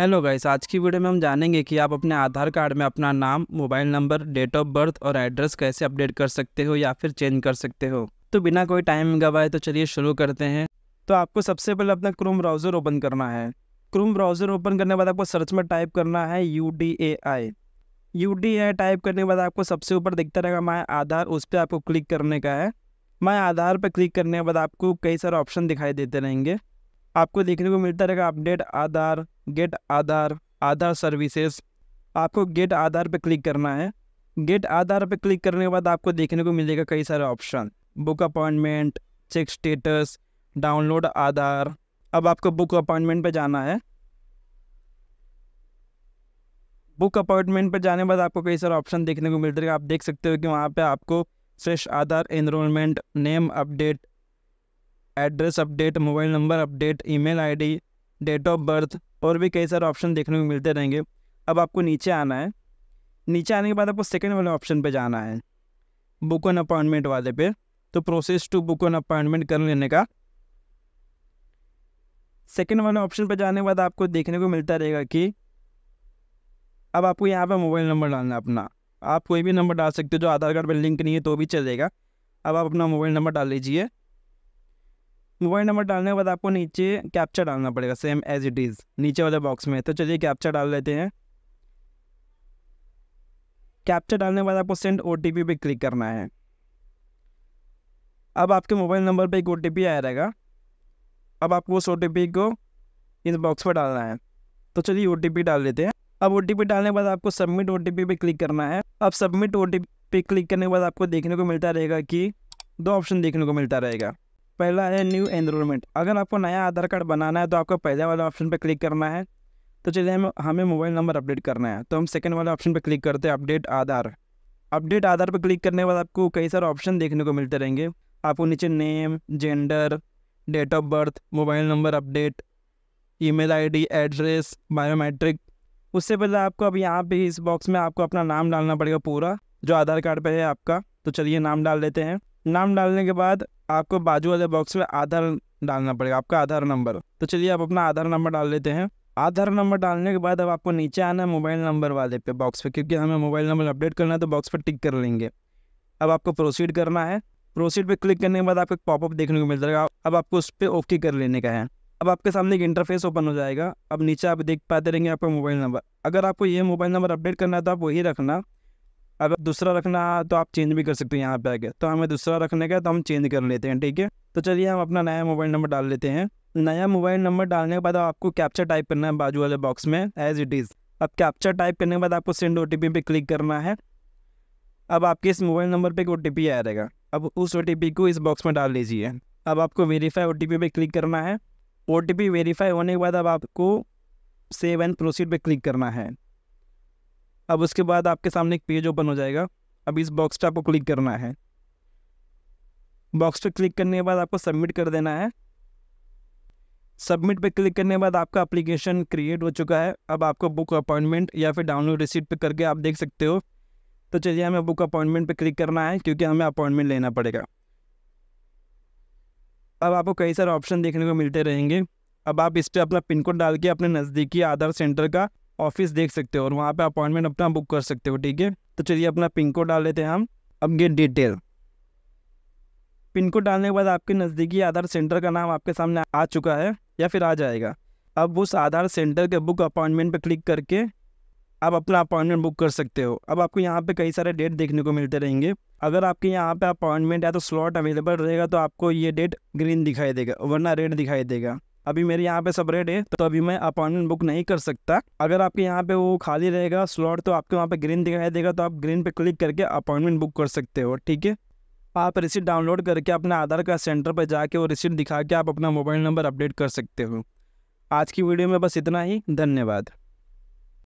Hello guys आज की video में हम जानेंगे कि आप अपने आधार कार्ड में अपना नाम, mobile number date of birth और एड्रेस कैसे अपडेट कर सकते हो या फिर चेंज कर सकते हो। तो बिना कोई टाइम गवाए तो चलिए शुरू करते हैं। तो आपको सबसे पहले अपना क्रोम ब्राउज़र ओपन करना है। क्रोम ब्राउज़र ओपन करने के बाद आपको सर्च में टाइप करना है U D A I U D A type करने के बाद आपको सबसे ऊपर दिखता रहेगा माय आधार उस पर आपको क्लिक करने का है। माय आधार पर क्लिक करने के बाद आपको कई सारे ऑप्शन दिखाई देते रहेंगे। आपको देखने को मिलता रहेगा update Aadhaar get Aadhaar Aadhaar services आपको गेट आधार पे क्लिक करना है। गेट आधार पे क्लिक करने के बाद आपको देखने को मिलेगा कई सारे option book appointment check status download Aadhaar अब आपको बुक अपॉइंटमेंट पे जाना है। बुक अपॉइंटमेंट पर जाने के बाद आपको कई सारे ऑप्शन देखने को मिलते हैं। आप देख सकते हो कि वहाँ पे आपको fresh Aadhaar enrolment name update address update mobile number update email ID date of birth और भी कई सारे ऑप्शन देखने को मिलते रहेंगे। अब आपको नीचे आना है। नीचे आने के बाद आपको सेकेंड वाले ऑप्शन पे जाना है। बुक ऑन अपॉइंटमेंट वाले पे। तो process to book on appointment कर लेने का। सेकेंड वाले ऑप्शन पे जाने के बाद आपको देखने को मिलता रहेगा कि अब आपको यहाँ पे मोबाइल नंबर डालना है अपना। आप कोई भी नंबर डाल सकते हो, जो आधार कार्ड पर लिंक नहीं है तो भी चलेगा। अब आप अपना मोबाइल नंबर डाल लीजिए। मोबाइल नंबर डालने के बाद आपको नीचे कैप्चा डालना पड़ेगा सेम एज इट इज़ नीचे वाले बॉक्स में। तो चलिए कैप्चा डाल लेते हैं। कैप्चा डालने के बाद आपको सेंड ओ टी पे क्लिक करना है। अब आपके मोबाइल नंबर पे एक ओ टी पी आया रहेगा। अब आपको उस ओ टी पी को इस बॉक्स पर डालना है। तो चलिए ओ टी पी डाल लेते हैं। अब ओ टी पी डालने के बाद आपको सबमिट ओ टी पी पे क्लिक करना है। अब सबमिट ओ टी पे क्लिक करने के बाद आपको देखने को मिलता रहेगा कि दो ऑप्शन देखने को मिलता रहेगा। पहला है न्यू एनरोलमेंट अगर आपको नया आधार कार्ड बनाना है तो आपको पहले वाले ऑप्शन पर क्लिक करना है। तो चलिए हमें हमें मोबाइल नंबर अपडेट करना है। तो हम सेकंड वाले ऑप्शन पर क्लिक करते हैं अपडेट आधार। अपडेट आधार पर क्लिक करने के बाद आपको कई सारे ऑप्शन देखने को मिलते रहेंगे। आपको नीचे name gender date of birth mobile number update email ID address biometric उससे पहले आपको अब यहाँ पे इस बॉक्स में आपको अपना नाम डालना पड़ेगा पूरा, जो आधार कार्ड पे है आपका। तो चलिए नाम डाल लेते हैं। नाम डालने के बाद आपको बाजू वाले बॉक्स में आधार डालना पड़ेगा, आपका आधार नंबर तो चलिए आप अपना आधार नंबर डाल लेते हैं। आधार नंबर डालने के बाद अब आपको नीचे आना है मोबाइल नंबर वाले पे बॉक्स पे, क्योंकि हमें मोबाइल नंबर अपडेट करना है तो बॉक्स पर टिक कर लेंगे। अब आपको प्रोसीड करना है। प्रोसीड पे क्लिक करने के बाद आपको एक पॉपअप देखने को मिल जाएगा। अब आपको उस पर ओके कर लेने का है। अब आपके सामने एक इंटरफेस ओपन हो जाएगा। अब नीचे आप देख पाते रहेंगे आपका मोबाइल नंबर अगर आपको ये मोबाइल नंबर अपडेट करना है तो आप वही रखना। अगर दूसरा रखना तो आप चेंज भी कर सकते हो यहाँ पे आके। तो हमें दूसरा रखने का तो हम चेंज कर लेते हैं, ठीक है? तो चलिए हम अपना नया मोबाइल नंबर डाल लेते हैं। नया मोबाइल नंबर डालने के बाद आपको कैप्चर टाइप करना है बाजू वाले बॉक्स में एज इट इज़ अब कैप्चर टाइप करने के बाद आपको सेंड ओ टी पे क्लिक करना है। अब आपके इस मोबाइल नंबर पर एक ओ टी आ रहेगा अब उस ओटीपी को इस बॉक्स में डाल लीजिए। अब आपको वेरीफाई ओ पे क्लिक करना है। ओ टी वेरीफाई होने के बाद अब आपको सेव एंड प्रोसीड पे क्लिक करना है। अब उसके बाद आपके सामने एक पेज ओपन हो जाएगा। अब इस बॉक्स पर आपको क्लिक करना है। बॉक्स पर क्लिक करने के बाद आपको सबमिट कर देना है। सबमिट पे क्लिक करने के बाद आपका एप्लीकेशन क्रिएट हो चुका है। अब आपको बुक अपॉइंटमेंट या फिर डाउनलोड रिसीट पे करके आप देख सकते हो। तो चलिए हमें बुक अपॉइंटमेंट पे क्लिक करना है, क्योंकि हमें अपॉइंटमेंट लेना पड़ेगा। अब आपको कई सारे ऑप्शन देखने को मिलते रहेंगे। अब आप इस पर अपना पिन कोड डाल के अपने नज़दीकी आधार सेंटर का ऑफ़िस देख सकते हो और वहाँ पे अपॉइंटमेंट अपना बुक कर सकते हो, ठीक है? तो चलिए अपना पिन कोड डाल लेते हैं हम। अब गेट डिटेल। पिन कोड डालने के बाद आपके नज़दीकी आधार सेंटर का नाम आपके सामने आ चुका है या फिर आ जाएगा। अब उस आधार सेंटर के बुक अपॉइंटमेंट पर क्लिक करके आप अपना अपॉइंटमेंट बुक कर सकते हो। अब आपको यहाँ पे कई सारे डेट देखने को मिलते रहेंगे। अगर आपके यहाँ पे अपॉइंटमेंट या तो स्लॉट अवेलेबल रहेगा तो आपको ये डेट ग्रीन दिखाई देगा, वरना रेड दिखाई देगा। अभी मेरे यहाँ पे सब रेड है तो अभी मैं अपॉइंटमेंट बुक नहीं कर सकता। अगर आपके यहाँ पे वो खाली रहेगा स्लॉट तो आपके वहाँ पे ग्रीन दिखाई देगा तो आप ग्रीन पे क्लिक करके अपॉइंटमेंट बुक कर सकते हो, ठीक है? आप रिसिप्ट डाउनलोड करके अपने आधार कार्ड सेंटर पर जाके वो रिसिप्ट दिखा के आप अपना मोबाइल नंबर अपडेट कर सकते हो। आज की वीडियो में बस इतना ही, धन्यवाद।